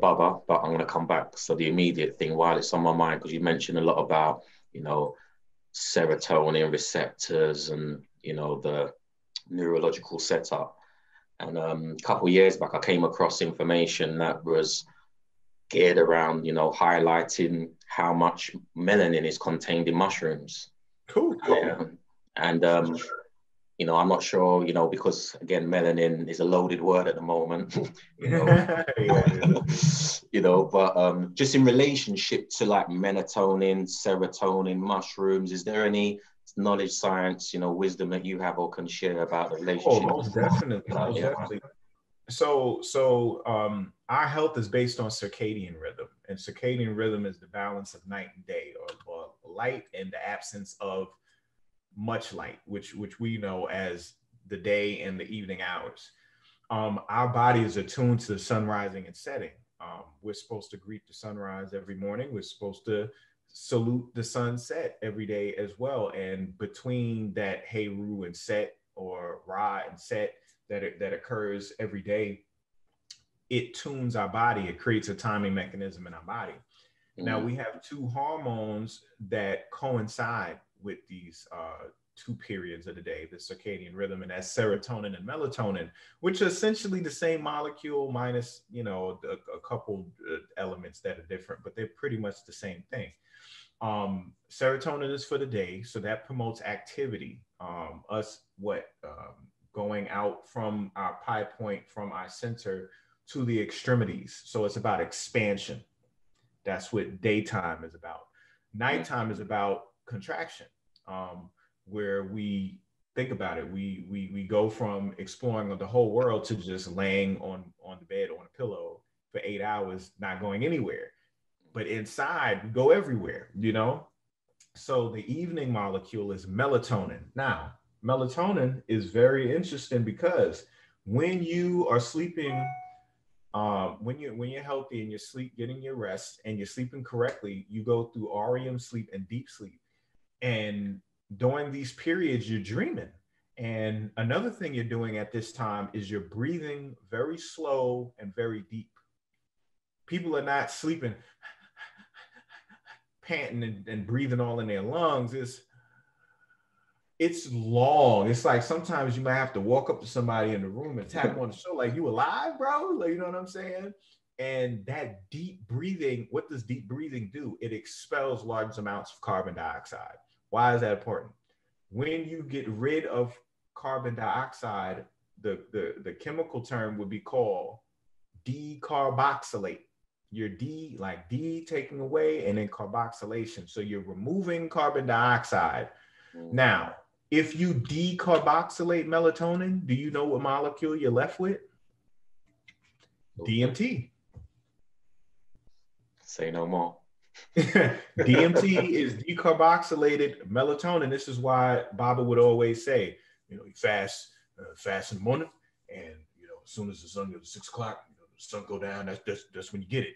Baba, but I'm going to come back. So the immediate thing, while it's on my mind, because you mentioned a lot about, you know, serotonin receptors and, you know, the neurological setup. And um, a couple years back, I came across information that was geared around, you know, highlighting how much melanin is contained in mushrooms. Cool. Um, and um, you know, I'm not sure, you know, because again, melanin is a loaded word at the moment, you know, you know, but um, just in relationship to like melatonin, serotonin, mushrooms, is there any knowledge, science, you know, wisdom that you have or can share about the relationship? Oh, most definitely, most definitely. So, so um, our health is based on circadian rhythm, and circadian rhythm is the balance of night and day, or, or light and the absence of much light, which which we know as the day and the evening hours. Um, our body is attuned to the sun rising and setting. Um, we're supposed to greet the sunrise every morning. We're supposed to salute the sunset every day as well. And between that Heru and set or Ra and set that it, that occurs every day, it tunes our body. It creates a timing mechanism in our body. Mm-hmm. Now we have two hormones that coincide with these uh, two periods of the day, the circadian rhythm, and that's serotonin and melatonin, which are essentially the same molecule minus, you know, a, a couple uh, elements that are different, but they're pretty much the same thing. Um, serotonin is for the day, so that promotes activity. Um, us, what, um, going out from our pie point, from our center to the extremities. So it's about expansion. That's what daytime is about. Nighttime is about contraction, um, where we think about it. We we we go from exploring the whole world to just laying on on the bed on a pillow for eight hours, not going anywhere. But inside, we go everywhere. You know. So the evening molecule is melatonin. Now, melatonin is very interesting because when you are sleeping um, when you when you're healthy and you're sleep getting your rest and you're sleeping correctly you go through REM sleep and deep sleep and during these periods, you're dreaming. And another thing you're doing at this time is you're breathing very slow and very deep. People are not sleeping, panting and, and breathing all in their lungs. It's it's long. It's like sometimes you might have to walk up to somebody in the room and tap on the shoulder, like you alive, bro? Like you know what I'm saying? And that deep breathing, what does deep breathing do? It expels large amounts of carbon dioxide. Why is that important? When you get rid of carbon dioxide, the, the, the chemical term would be called decarboxylate. You're D, like D taking away, and then carboxylation. So you're removing carbon dioxide. Mm. Now, if you decarboxylate melatonin, do you know what molecule you're left with? DMT. Say no more. DMT is decarboxylated melatonin. This is why Baba would always say, you know, you fast, uh, fast in the morning, and you know, as soon as the sun goes six o'clock, you know, the sun go down. That's that's, that's when you get it,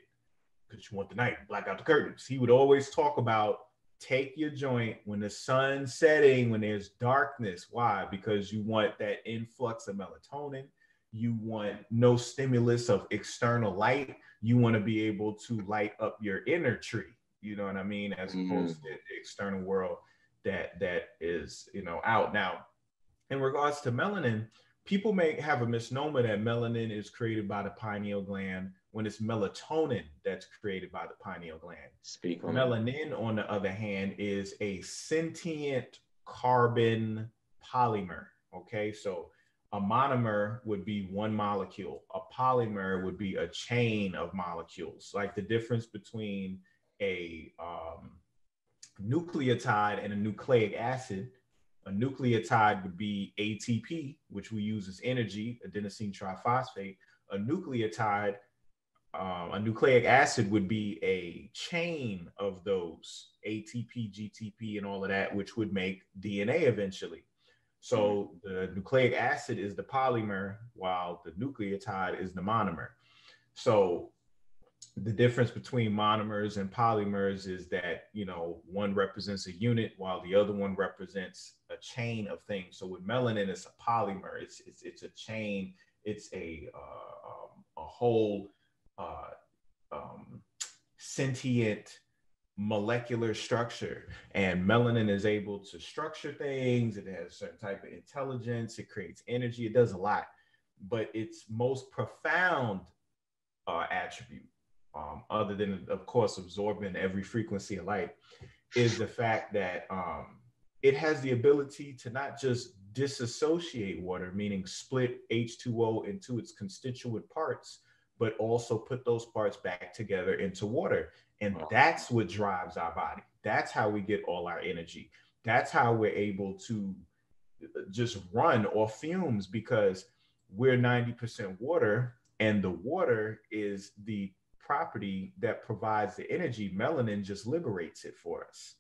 because you want the night, black out the curtains. He would always talk about take your joint when the sun's setting, when there's darkness. Why? Because you want that influx of melatonin. You want no stimulus of external light you want to be able to light up your inner tree you know what i mean as mm-hmm. opposed to the external world that that is you know out now in regards to melanin people may have a misnomer that melanin is created by the pineal gland when it's melatonin that's created by the pineal gland speak on melanin that. on the other hand is a sentient carbon polymer okay so a monomer would be one molecule. A polymer would be a chain of molecules. Like the difference between a um, nucleotide and a nucleic acid. A nucleotide would be ATP, which we use as energy, adenosine triphosphate. A nucleotide, um, a nucleic acid would be a chain of those ATP, GTP, and all of that, which would make DNA eventually. So the nucleic acid is the polymer, while the nucleotide is the monomer. So the difference between monomers and polymers is that you know one represents a unit while the other one represents a chain of things. So with melanin, it's a polymer. It's it's, it's a chain. It's a uh, um, a whole uh, um, sentient molecular structure and melanin is able to structure things it has a certain type of intelligence it creates energy it does a lot but its most profound uh, attribute um, other than of course absorbing every frequency of light is the fact that um, it has the ability to not just disassociate water meaning split h2o into its constituent parts but also put those parts back together into water and that's what drives our body. That's how we get all our energy. That's how we're able to uh, just run or fumes because we're 90% water and the water is the property that provides the energy. Melanin just liberates it for us.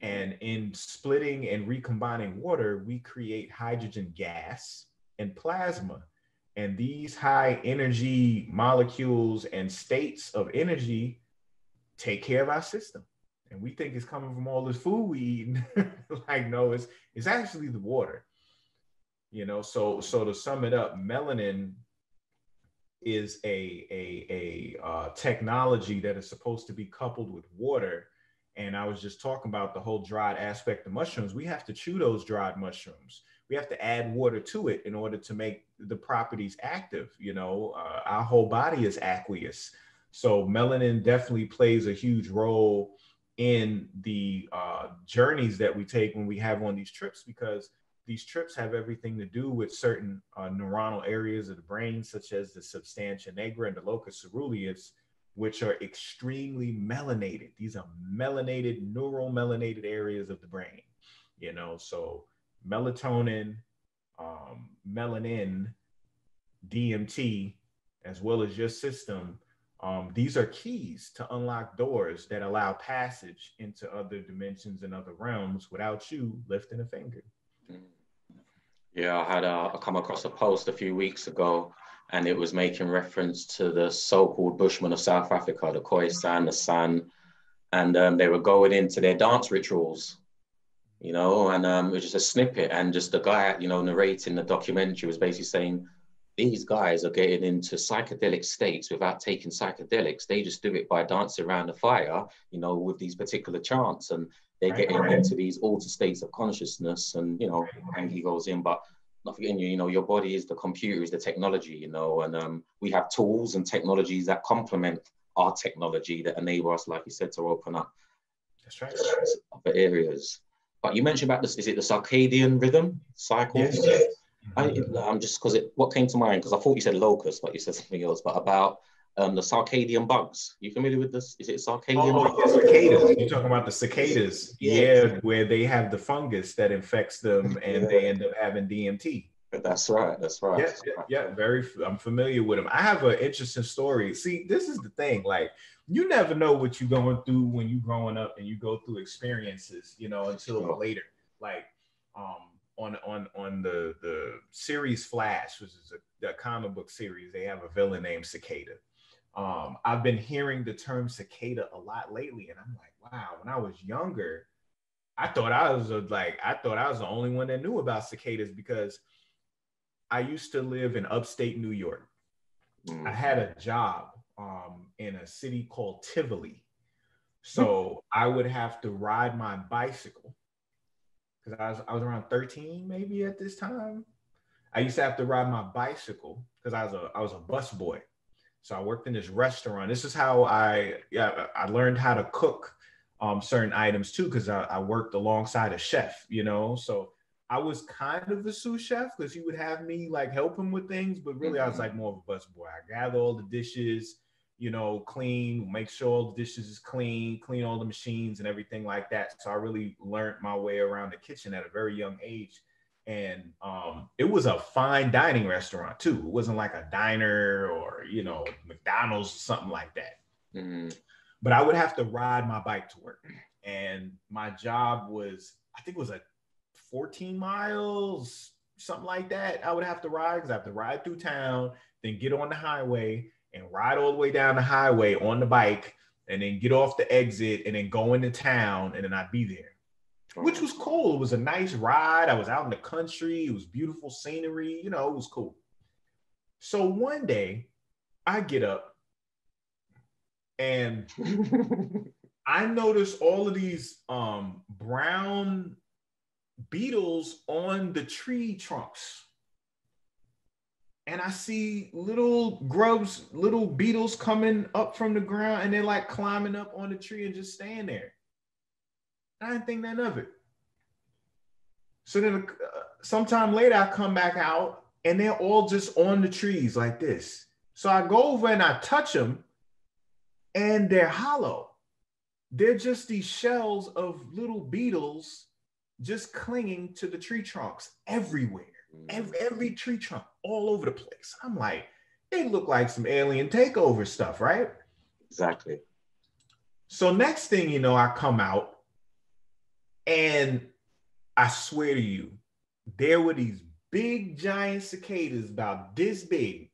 And in splitting and recombining water, we create hydrogen gas and plasma. And these high energy molecules and states of energy take care of our system. And we think it's coming from all this food we eat. like, no, it's it's actually the water. You know, so so to sum it up, melanin is a a a uh, technology that is supposed to be coupled with water. And I was just talking about the whole dried aspect of mushrooms. We have to chew those dried mushrooms. We have to add water to it in order to make the properties active. You know, uh, our whole body is aqueous. So melanin definitely plays a huge role in the uh, journeys that we take when we have on these trips because these trips have everything to do with certain uh, neuronal areas of the brain, such as the substantia nigra and the locus ceruleus, which are extremely melanated. These are melanated, neural melanated areas of the brain. You know, so melatonin, um, melanin, DMT, as well as your system um, these are keys to unlock doors that allow passage into other dimensions and other realms without you lifting a finger. Yeah, I had a, I come across a post a few weeks ago, and it was making reference to the so-called Bushmen of South Africa, the Khoisan, the San, and um, they were going into their dance rituals, you know, and um, it was just a snippet, and just the guy, you know, narrating the documentary was basically saying these guys are getting into psychedelic states without taking psychedelics. They just do it by dancing around the fire, you know, with these particular chants, and they're getting right. into these altered states of consciousness. And you know, and he goes in, but not forgetting you, you know, your body is the computer, is the technology, you know, and um, we have tools and technologies that complement our technology that enable us, like you said, to open up. That's right. Other areas. But you mentioned about this. Is it the circadian rhythm cycles? Yes. I, am just because it what came to mind because I thought you said locust, but you said something else. But about um, the circadian bugs. You familiar with this? Is it circadian? Oh, yeah, cicadas. You're talking about the cicadas, yeah. yeah. where they have the fungus that infects them, and yeah. they end up having DMT. That's right. That's right. Yeah, yeah, yeah, very. I'm familiar with them. I have an interesting story. See, this is the thing. Like, you never know what you're going through when you're growing up and you go through experiences, you know, until sure. later. Like, um, on on on the the series Flash, which is a, a comic book series, they have a villain named Cicada. Um, I've been hearing the term cicada a lot lately, and I'm like, wow. When I was younger, I thought I was a, like I thought I was the only one that knew about cicadas because I used to live in upstate New York. Mm. I had a job um, in a city called Tivoli, so I would have to ride my bicycle because I was I was around 13 maybe at this time. I used to have to ride my bicycle because I was a I was a bus boy. So I worked in this restaurant. This is how I yeah I learned how to cook um, certain items too because I, I worked alongside a chef, you know. So I was kind of the sous chef because he would have me like help him with things, but really mm-hmm. I was mm-hmm. like more of a bus boy. I gather all the dishes, you know, clean, make sure all the dishes is clean, clean all the machines and everything like that. So I really learned my way around the kitchen at a very young age. And um, it was a fine dining restaurant too. It wasn't like a diner or, you know, McDonald's or something like that. Mm-hmm. But I would have to ride my bike to work. And my job was, I think it was a 14 miles, something like that. I would have to ride because I have to ride through town, then get on the highway, and ride all the way down the highway on the bike and then get off the exit and then go into town and then I'd be there. Which was cool. It was a nice ride. I was out in the country. It was beautiful scenery. You know, it was cool. So one day I get up and I notice all of these um, brown beetles on the tree trunks. And I see little grubs, little beetles coming up from the ground and they're like climbing up on the tree and just staying there. I didn't think none of it. So then uh, sometime later, I come back out and they're all just on the trees like this. So I go over and I touch them and they're hollow. They're just these shells of little beetles just clinging to the tree trunks everywhere. Every, mm. every tree trunk all over the place. I'm like, they look like some alien takeover stuff, right? Exactly. So next thing you know, I come out and I swear to you, there were these big giant cicadas about this big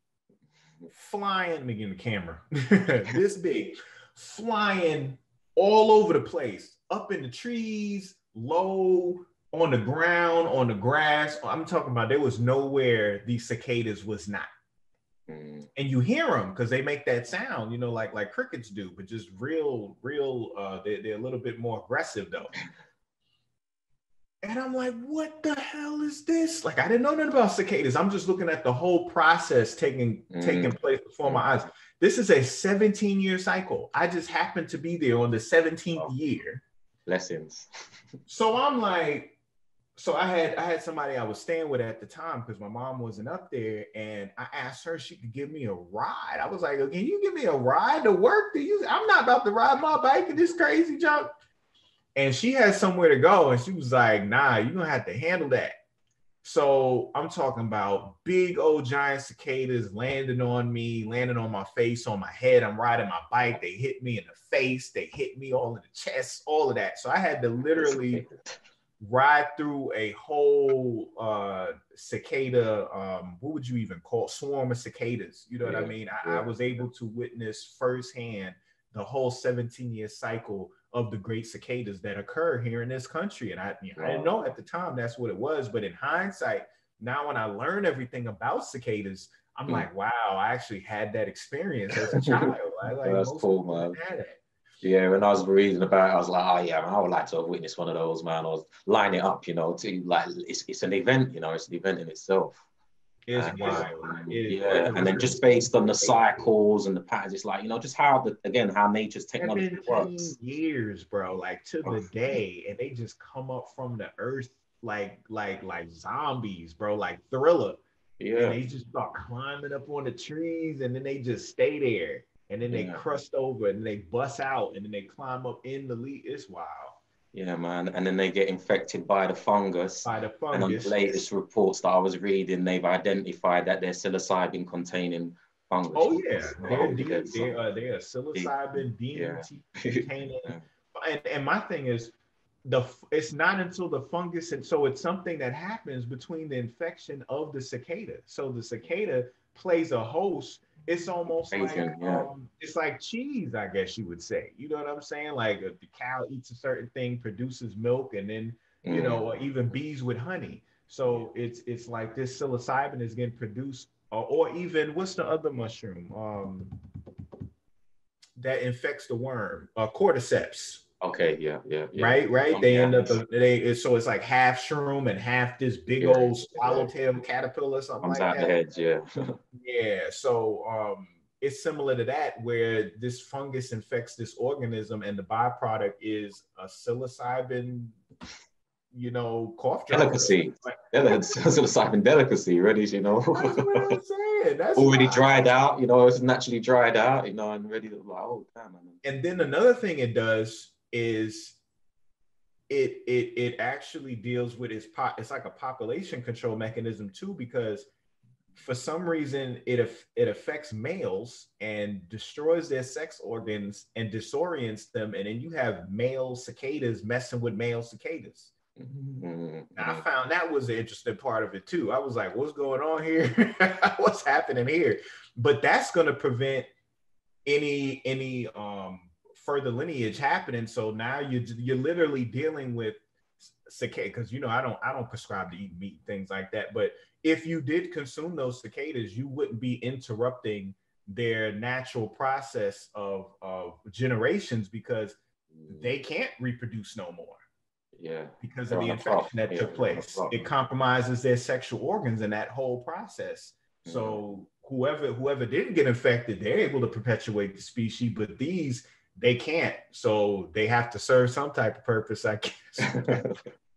flying, let me get in the camera, this big, flying all over the place, up in the trees, low, on the ground, on the grass. I'm talking about there was nowhere these cicadas was not. Mm. And you hear them because they make that sound, you know, like like crickets do, but just real, real. Uh, they, they're a little bit more aggressive though. And I'm like, what the hell is this? Like, I didn't know nothing about cicadas. I'm just looking at the whole process taking mm. taking place before my eyes. This is a 17 year cycle. I just happened to be there on the 17th oh. year. Lessons. so I'm like, so I had I had somebody I was staying with at the time because my mom wasn't up there, and I asked her if she could give me a ride. I was like, "Can you give me a ride to work? Do you? I'm not about to ride my bike in this crazy junk." and she had somewhere to go and she was like nah you're gonna have to handle that so i'm talking about big old giant cicadas landing on me landing on my face on my head i'm riding my bike they hit me in the face they hit me all in the chest all of that so i had to literally ride through a whole uh, cicada um, what would you even call swarm of cicadas you know yeah, what i mean I, I was able to witness firsthand the whole 17 year cycle of the great cicadas that occur here in this country. And I, you know, I didn't know at the time that's what it was, but in hindsight, now when I learn everything about cicadas, I'm mm. like, wow, I actually had that experience as a child. I, like, that's cool, man. Yeah, when I was reading about it, I was like, oh yeah, man, I would like to have witnessed one of those, man. I was line it up, you know, to like it's, it's an event, you know, it's an event in itself. It's wild. It yeah, and then just based on the cycles and the patterns, it's like you know just how the again how nature's technology works. Years, bro, like to the oh. day, and they just come up from the earth like like like zombies, bro, like Thriller. Yeah, and they just start climbing up on the trees, and then they just stay there, and then they yeah. crust over, and they bust out, and then they climb up in the leaf. It's wild. Yeah, man. And then they get infected by the fungus. By the fungus. And on the latest reports that I was reading, they've identified that they're psilocybin containing fungus. Oh, yeah. They're, D- they're, uh, they're psilocybin, DMT containing. yeah. and, and my thing is, the it's not until the fungus and so it's something that happens between the infection of the cicada so the cicada plays a host it's almost like yeah. um, it's like cheese, I guess you would say. You know what I'm saying? Like the cow eats a certain thing, produces milk, and then you mm. know, even bees with honey. So it's it's like this psilocybin is getting produced, or, or even what's the other mushroom um, that infects the worm? Uh, cordyceps. Okay, yeah, yeah, yeah. Right, right. Um, they yeah. end up they so it's like half shroom and half this big yeah. old swallowtail caterpillar, something Comes like that. Heads, yeah. yeah. So um it's similar to that where this fungus infects this organism and the byproduct is a psilocybin you know, cough drop. Delicacy. psilocybin delicacy, ready, you know. That's what I'm saying. That's already dried out, you know, it's naturally dried out, you know, and ready to like, oh damn. Man. And then another thing it does is it it it actually deals with its pot it's like a population control mechanism too because for some reason it it affects males and destroys their sex organs and disorients them and then you have male cicadas messing with male cicadas mm-hmm. I found that was the interesting part of it too. I was like, what's going on here? what's happening here? But that's going to prevent any any um further lineage happening. So now you're you're literally dealing with cicada because you know I don't I don't prescribe to eat meat things like that. But if you did consume those cicadas, you wouldn't be interrupting their natural process of, of generations because mm. they can't reproduce no more. Yeah. Because of the infection that yeah, took place. It compromises their sexual organs in that whole process. Mm. So whoever whoever didn't get infected, they're able to perpetuate the species, but these they can't. So they have to serve some type of purpose, I guess.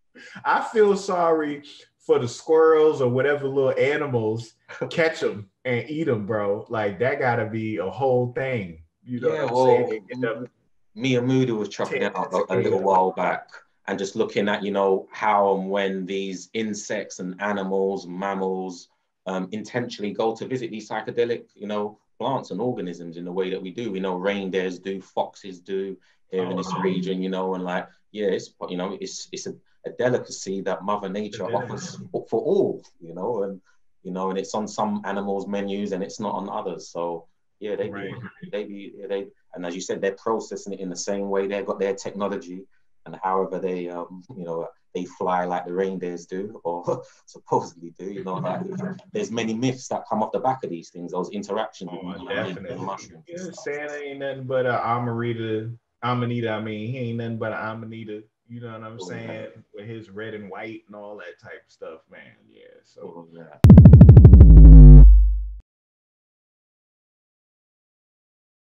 I feel sorry for the squirrels or whatever little animals catch them and eat them, bro. Like that gotta be a whole thing. You know yeah, what I'm Mia Moody was chopping it up a, a little while back and just looking at, you know, how and when these insects and animals, mammals, um, intentionally go to visit these psychedelic, you know, plants and organisms in the way that we do. We know reindeers do, foxes do here oh, in this region, you know, and like, yeah, it's you know, it's it's a, a delicacy that Mother Nature offers for all, you know, and you know, and it's on some animals' menus and it's not on others. So yeah, they right. be, they be they and as you said, they're processing it in the same way. They've got their technology, and however they um, you know they fly like the reindeers do, or supposedly do. You know, like, there's many myths that come off the back of these things. Those interactions. Oh, definitely. mushrooms. Yeah, Santa ain't nothing but an amanita. Amanita, I mean, he ain't nothing but an amanita. You know what I'm oh, saying? Yeah. With his red and white and all that type of stuff, man. Yeah. So. Oh, yeah.